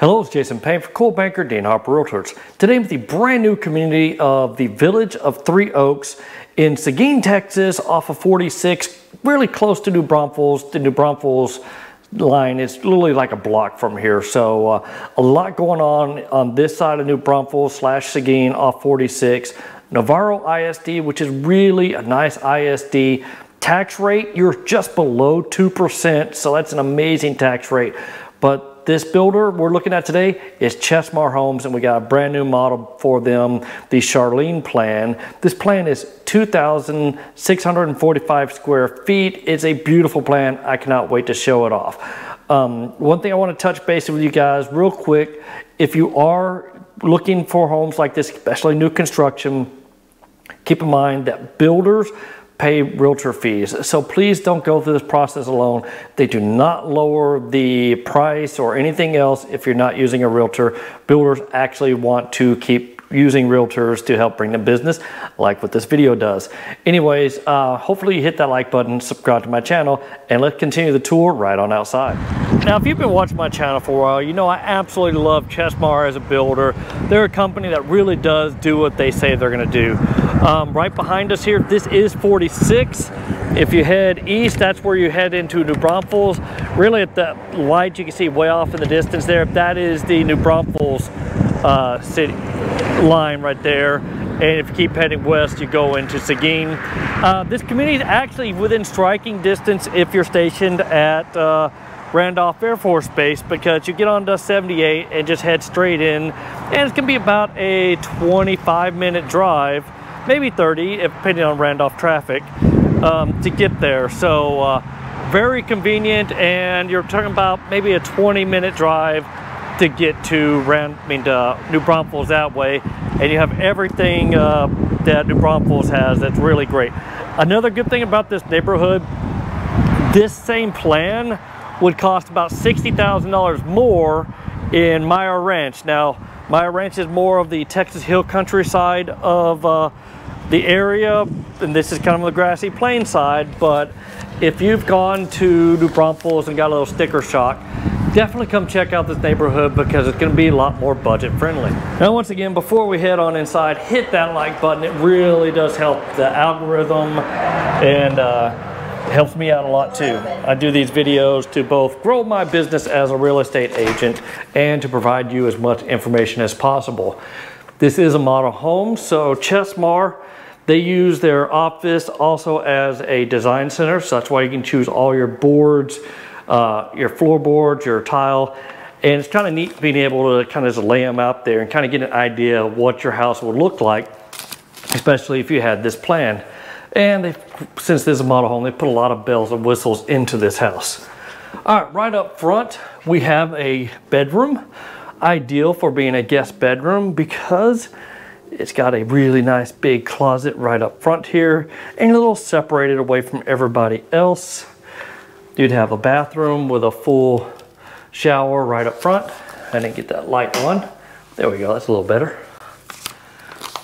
Hello, it's Jason Payne for Coldwell Banker D'Ann Harper Realtors. Today with the brand new community of the Village of Three Oaks in Seguin, Texas, off of 46, really close to New Braunfels. The New Braunfels line is literally like a block from here. So uh, a lot going on on this side of New Braunfels slash Seguin off 46. Navarro ISD, which is really a nice ISD. Tax rate, you're just below 2%, so that's an amazing tax rate. But this builder we're looking at today is Chesmar Homes and we got a brand new model for them, the Charlene plan. This plan is 2,645 square feet. It's a beautiful plan. I cannot wait to show it off. Um, one thing I want to touch base with you guys real quick, if you are looking for homes like this, especially new construction, keep in mind that builders pay realtor fees. So please don't go through this process alone. They do not lower the price or anything else if you're not using a realtor. Builders actually want to keep using realtors to help bring them business like what this video does. Anyways, uh, hopefully you hit that like button, subscribe to my channel, and let's continue the tour right on outside. Now, if you've been watching my channel for a while, you know I absolutely love Chesmar as a builder. They're a company that really does do what they say they're gonna do. Um, right behind us here, this is 46. If you head east, that's where you head into New Braunfels. Really at the light you can see way off in the distance there, that is the New Braunfels uh, city line right there. And if you keep heading west, you go into Seguin. Uh, this community is actually within striking distance if you're stationed at uh, Randolph Air Force Base because you get onto 78 and just head straight in. And it's gonna be about a 25 minute drive, maybe 30, depending on Randolph traffic, um, to get there. So uh, very convenient and you're talking about maybe a 20 minute drive to get to Rand, I mean, to New Braunfels that way. And you have everything uh, that New Braunfels has that's really great. Another good thing about this neighborhood, this same plan would cost about $60,000 more in Meyer Ranch. Now, Meyer Ranch is more of the Texas Hill countryside of uh, the area, and this is kind of the grassy plain side, but if you've gone to New Braunfels and got a little sticker shock, definitely come check out this neighborhood because it's going to be a lot more budget friendly. Now once again, before we head on inside, hit that like button. It really does help the algorithm and uh, helps me out a lot too. I do these videos to both grow my business as a real estate agent and to provide you as much information as possible. This is a model home, so Chesmar, they use their office also as a design center, so that's why you can choose all your boards, uh, your floorboards, your tile, and it's kind of neat being able to kind of just lay them out there and kind of get an idea of what your house would look like, especially if you had this plan. And they, since this is a model home, they put a lot of bells and whistles into this house. All right, right up front, we have a bedroom, ideal for being a guest bedroom because it's got a really nice big closet right up front here and a little separated away from everybody else. You'd have a bathroom with a full shower right up front. I didn't get that light on. There we go, that's a little better.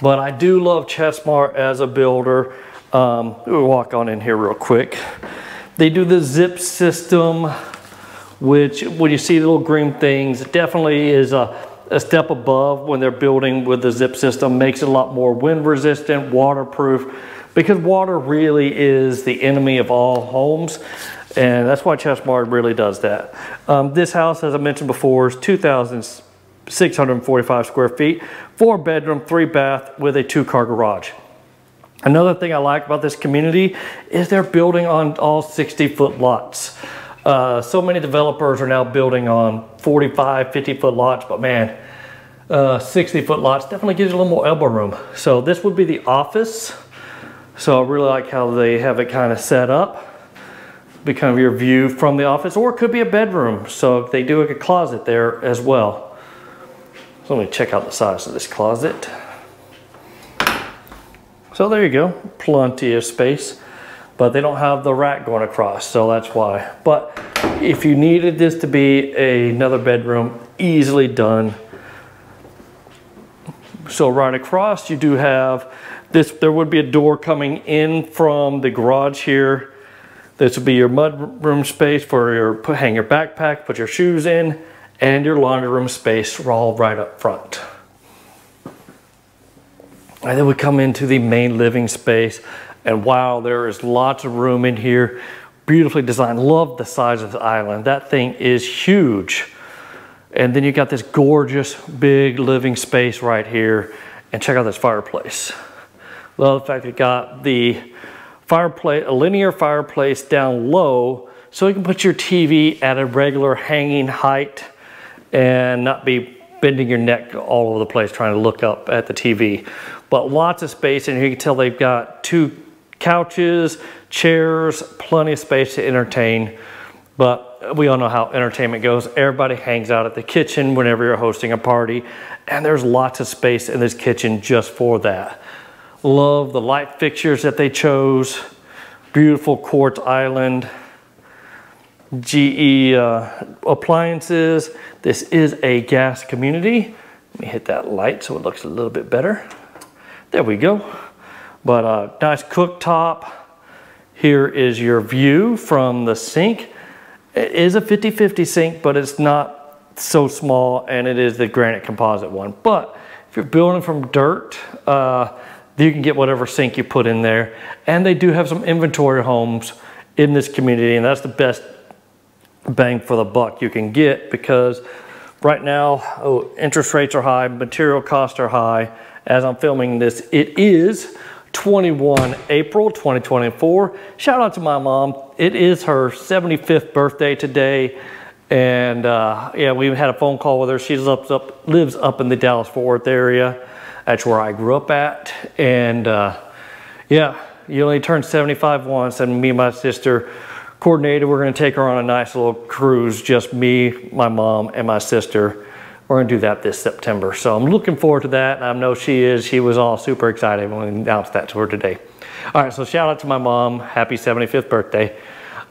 But I do love Chesmar as a builder. Um, we'll walk on in here real quick. They do the zip system, which when you see the little green things, it definitely is a, a step above when they're building with the zip system. Makes it a lot more wind resistant, waterproof, because water really is the enemy of all homes. And that's why Chesmar really does that. Um, this house, as I mentioned before, is 2,645 square feet, four bedroom, three bath with a two car garage. Another thing I like about this community is they're building on all 60 foot lots. Uh, so many developers are now building on 45, 50 foot lots, but man, uh, 60 foot lots definitely gives you a little more elbow room. So this would be the office. So I really like how they have it kind of set up be kind of your view from the office, or it could be a bedroom. So they do a closet there as well. So let me check out the size of this closet. So there you go, plenty of space, but they don't have the rack going across, so that's why. But if you needed this to be a, another bedroom, easily done. So right across, you do have this, there would be a door coming in from the garage here this will be your mud room space for your put, hang your backpack, put your shoes in, and your laundry room space all right up front. And then we come into the main living space and wow, there is lots of room in here. Beautifully designed. Love the size of the island. That thing is huge. And then you got this gorgeous big living space right here. And check out this fireplace. Love the fact that you got the fireplace, a linear fireplace down low so you can put your TV at a regular hanging height and not be bending your neck all over the place trying to look up at the TV. But lots of space and you can tell they've got two couches, chairs, plenty of space to entertain. But we all know how entertainment goes. Everybody hangs out at the kitchen whenever you're hosting a party, and there's lots of space in this kitchen just for that. Love the light fixtures that they chose. Beautiful quartz island. GE uh, appliances. This is a gas community. Let me hit that light so it looks a little bit better. There we go. But uh, nice cooktop. Here is your view from the sink. It is a 50-50 sink, but it's not so small, and it is the granite composite one. But if you're building from dirt, uh, you can get whatever sink you put in there. And they do have some inventory homes in this community, and that's the best bang for the buck you can get because right now, oh, interest rates are high, material costs are high. As I'm filming this, it is 21 April 2024. Shout out to my mom. It is her 75th birthday today. And uh, yeah, we had a phone call with her. She lives up, lives up in the Dallas Fort Worth area. That's where I grew up at. And uh, yeah, you only turn 75 once. And me and my sister coordinated. We're going to take her on a nice little cruise. Just me, my mom, and my sister we're gonna do that this September. So I'm looking forward to that. I know she is. She was all super excited when we announced that to her today. All right, so shout out to my mom. Happy 75th birthday.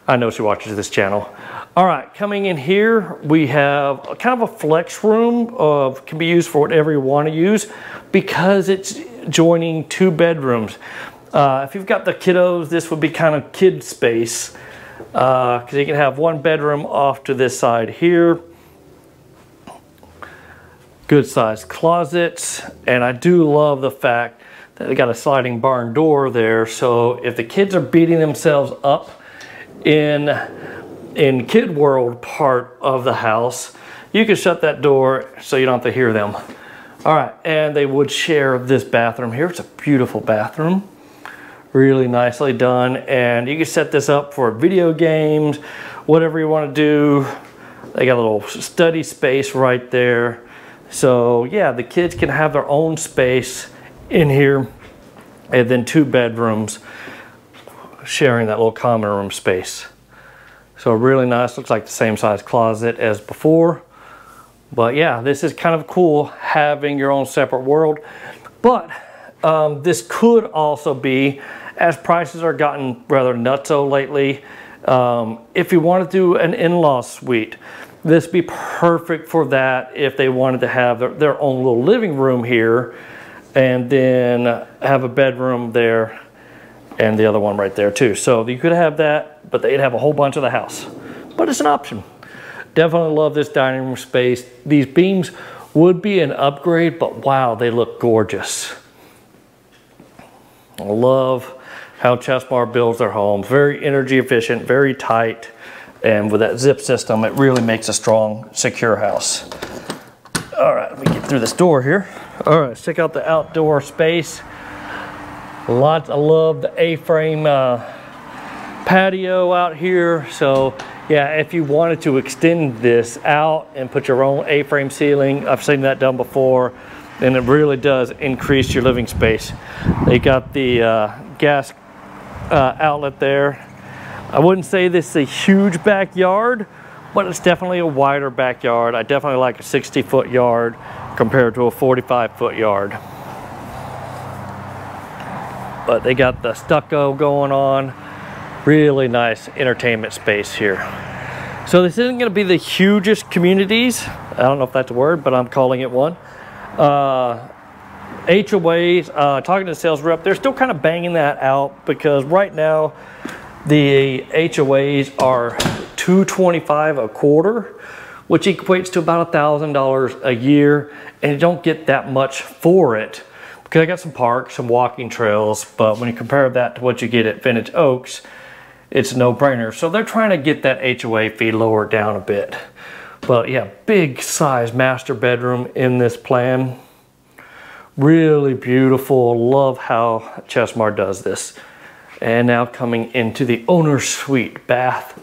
I know she watches this channel. All right, coming in here, we have a kind of a flex room of can be used for whatever you want to use because it's joining two bedrooms. Uh, if you've got the kiddos, this would be kind of kid space because uh, you can have one bedroom off to this side here good sized closets. And I do love the fact that they got a sliding barn door there. So if the kids are beating themselves up in, in kid world part of the house, you can shut that door so you don't have to hear them. All right, and they would share this bathroom here. It's a beautiful bathroom, really nicely done. And you can set this up for video games, whatever you wanna do. They got a little study space right there. So yeah, the kids can have their own space in here and then two bedrooms sharing that little common room space. So really nice, looks like the same size closet as before. But yeah, this is kind of cool having your own separate world. But um, this could also be, as prices are gotten rather nutso lately, um, if you want to do an in-law suite, this be perfect for that if they wanted to have their, their own little living room here and then have a bedroom there and the other one right there too. So you could have that, but they'd have a whole bunch of the house. But it's an option. Definitely love this dining room space. These beams would be an upgrade, but wow, they look gorgeous. I love how Chesmar builds their homes. Very energy efficient, very tight. And with that zip system, it really makes a strong, secure house. All right, let me get through this door here. All right, check out the outdoor space. Lots, I love the A-frame uh, patio out here. So yeah, if you wanted to extend this out and put your own A-frame ceiling, I've seen that done before, and it really does increase your living space. They got the uh, gas uh, outlet there I wouldn't say this is a huge backyard, but it's definitely a wider backyard. I definitely like a 60 foot yard compared to a 45 foot yard. But they got the stucco going on. Really nice entertainment space here. So this isn't gonna be the hugest communities. I don't know if that's a word, but I'm calling it one. Uh, HOAs, uh, talking to the sales rep, they're still kind of banging that out because right now the HOAs are 225 a quarter, which equates to about a $1,000 a year, and you don't get that much for it. Because I got some parks, some walking trails, but when you compare that to what you get at Vintage Oaks, it's a no-brainer. So they're trying to get that HOA fee lowered down a bit. But yeah, big size master bedroom in this plan. Really beautiful. Love how Chesmar does this. And now coming into the owner's suite bath.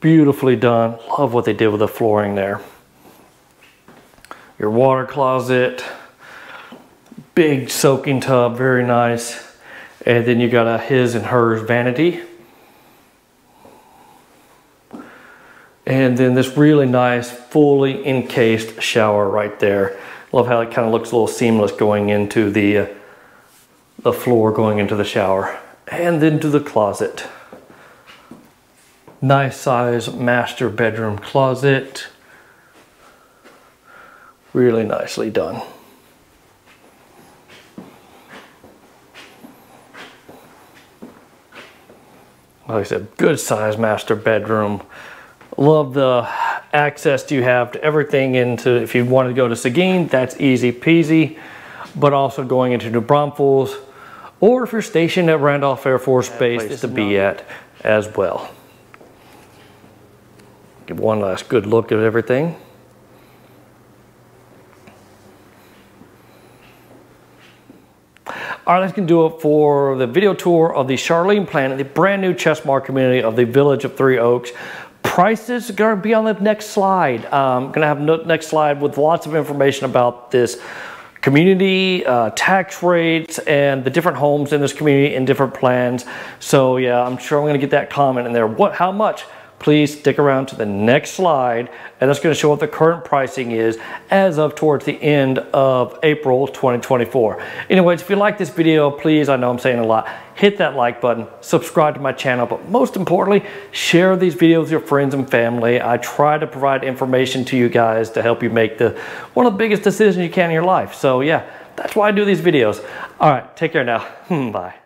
Beautifully done. Love what they did with the flooring there. Your water closet. Big soaking tub, very nice. And then you got a his and hers vanity. And then this really nice, fully encased shower right there. Love how it kind of looks a little seamless going into the, uh, the floor, going into the shower. And then to the closet. Nice size master bedroom closet. Really nicely done. Like I said, good size master bedroom. Love the access you have to everything into, if you want to go to Seguin, that's easy peasy, but also going into New Braunfels, or if you're stationed at Randolph Air Force Base, is to be at as well. Give one last good look at everything. All right, that's gonna do it for the video tour of the Charlene Planet, the brand new Chesmar community of the Village of Three Oaks prices are to be on the next slide. Going to have no next slide with lots of information about this community, uh, tax rates, and the different homes in this community and different plans. So yeah, I'm sure I'm going to get that comment in there. What? How much? Please stick around to the next slide and that's going to show what the current pricing is as of towards the end of April 2024. Anyways, if you like this video, please, I know I'm saying a lot, hit that like button, subscribe to my channel, but most importantly, share these videos with your friends and family. I try to provide information to you guys to help you make the one of the biggest decisions you can in your life. So yeah, that's why I do these videos. All right, take care now. Bye.